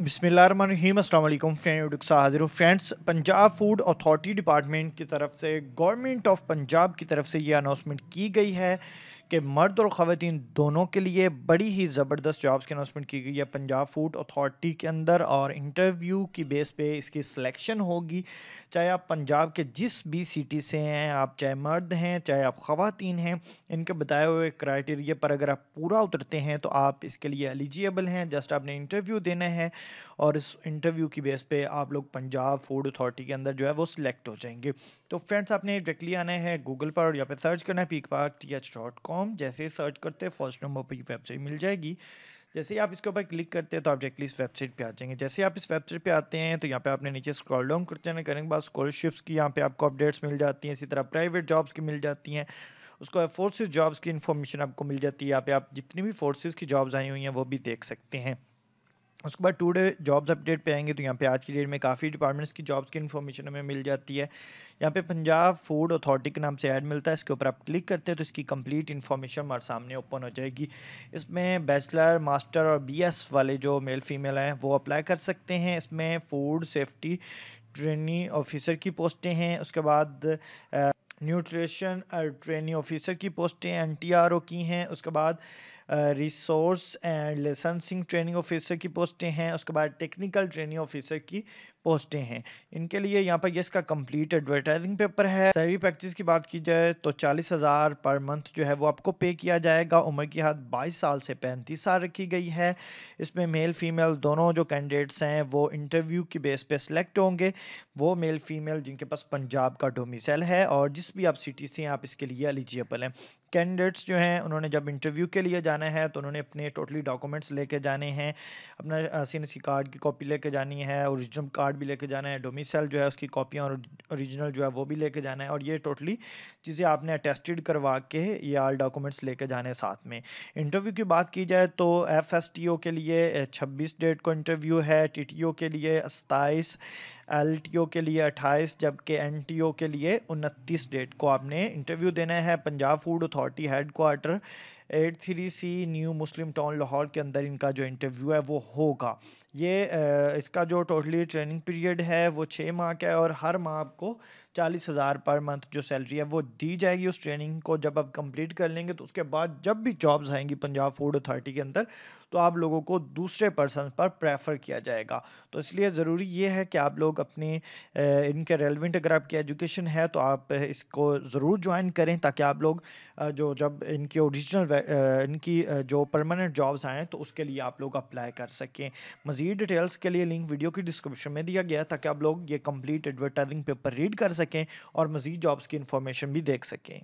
बिसमीम अल्लाम फ्रेंड हाजिर friends, Punjab food authority department की तरफ़ से, गवर्नमेंट ऑफ़ पंजाब की तरफ़ से ये अनाउंसमेंट की गई है कि मर्द और ख़वान दोनों के लिए बड़ी ही ज़बरदस्त जॉब्स की अनाउंसमेंट की गई है। पंजाब फ़ूड अथॉरिटी के अंदर और इंटरव्यू की बेस पे इसकी सिलेक्शन होगी। चाहे आप पंजाब के जिस भी सिटी से हैं, आप चाहे मर्द हैं, चाहे आप ख़वान हैं, इनके बताए हुए क्राइटेरिया पर अगर आप पूरा उतरते हैं तो आप इसके लिए एलिजिबल हैं। जस्ट आपने इंटरव्यू देना है और इस इंटरव्यू की बेस पे आप लोग पंजाब फ़ूड अथॉरिटी के अंदर जो है वो सिलेक्ट हो जाएँगे। तो फ्रेंड्स आपने डायरेक्टली आना है गूगल पर और यहाँ पे सर्च करना है peak park T H dot com जैसे सर्च करते हैं फ़र्स्ट नंबर पर वेबसाइट मिल जाएगी। जैसे ही आप इसके ऊपर क्लिक करते हैं तो आप डायरेक्टली इस वेबसाइट पे आ जाएँगे। जैसे ही आप इस वेबसाइट पे आते हैं तो यहाँ पे आपने नीचे स्क्रॉल डाउन करते हैं करने के बाद स्कॉलरशिप्स की यहाँ पे आपको अपडेट्स मिल जाती हैं। इसी तरह प्राइवेट जॉब्स की मिल जाती हैं। उसके फोर्सेज जॉब्स की इन्फॉर्मेशन आपको मिल जाती है। यहाँ पे आप जितनी भी फोर्सेज की जॉब्स आई हुई हैं, वो भी देख सकते हैं। उसके बाद टू डे जॉब्स अपडेट पे आएँगे तो यहाँ पे आज की डेट में काफ़ी डिपार्टमेंट्स की जॉब्स की इन्फॉर्मेशन हमें मिल जाती है। यहाँ पे पंजाब फ़ूड अथॉरिटी के नाम से ऐड मिलता है, इसके ऊपर आप क्लिक करते हैं तो इसकी कंप्लीट इन्फॉर्मेशन हमारे सामने ओपन हो जाएगी। इसमें बैचलर मास्टर और बीएस वाले जो मेल फीमेल हैं, वो अप्लाई कर सकते हैं। इसमें फ़ूड सेफ्टी ट्रेनिंग ऑफिसर की पोस्टें हैं, उसके बाद न्यूट्रिशन ट्रेनिंग ऑफिसर की पोस्टें एनटीआरओ की हैं, उसके बाद resource and licensing training officer की पोस्टें हैं, उसके बाद टेक्निकल ट्रेनिंग ऑफिसर की पोस्टें हैं। इनके लिए यहाँ पर ये इसका कंप्लीट एडवर्टाइजिंग पेपर है। सैलरी पैकेज की बात की जाए तो चालीस हज़ार पर मंथ जो है वो आपको पे किया जाएगा। उम्र की हद बाईस साल से पैंतीस साल रखी गई है। इसमें मेल फीमेल दोनों जो कैंडिडेट्स हैं वो इंटरव्यू की बेस पे सिलेक्ट होंगे। वो मेल फीमेल जिनके पास पंजाब का डोमिसल है और जिस भी आप सिटी से हैं, आप इसके लिए एलिजिबल हैं। कैंडिडेट्स जो हैं, उन्होंने जब इंटरव्यू के लिए जाना है तो उन्होंने अपने टोटली डॉक्यूमेंट्स लेके जाने हैं। अपना सी कार्ड की कॉपी लेके जानी है ओरिजिनल कार्ड भी लेके जाना है डोमिसल जो है उसकी कॉपियाँ और ओरिजिनल जो है वो भी लेके जाना है, और ये टोटली चीज़ें आपने अटेस्टेड करवा के ये आल डॉक्यूमेंट्स लेके जाने साथ में। इंटरव्यू की बात की जाए तो एफ़ एस टी ओ के लिए छब्बीस डेट को इंटरव्यू है टी टी ओ के लिए सताईस एल टी ओ के लिए अट्ठाईस, जबकि एन टी ओ के लिए उनतीस डेट को आपने इंटरव्यू देना है। Punjab food authority headquarters eight three C new Muslim Town Lahore के अंदर इनका जो इंटरव्यू है, वो होगा। ये इसका जो टोटली ट्रेनिंग पीरियड है, वो छः माह का है और हर माह आपको चालीस हज़ार पर मंथ जो सैलरी है, वो दी जाएगी उस ट्रेनिंग को जब आप कंप्लीट कर लेंगे तो उसके बाद जब भी जॉब्स आएँगी पंजाब फ़ूड अथॉरिटी के अंदर तो आप लोगों को दूसरे पर्सन पर प्रेफर किया जाएगा। तो इसलिए ज़रूरी ये है कि आप लोग अपने इनके रेलिवेंट अगर आपकी एजुकेशन है तो आप इसको ज़रूर ज्वाइन करें, ताकि आप लोग जो जब इनकी ओरिजिनल इनकी जो परमानेंट जॉब्स आएँ तो उसके लिए आप लोग अप्लाई कर सकें। मज़ीद डिटेल्स के लिए लिंक वीडियो की डिस्क्रिप्शन में दिया गया ताकि आप लोग ये कंप्लीट एडवर्टाइजिंग पेपर रीड कर सकें और मज़ीद जॉब्स की इन्फॉर्मेशन भी देख सकें।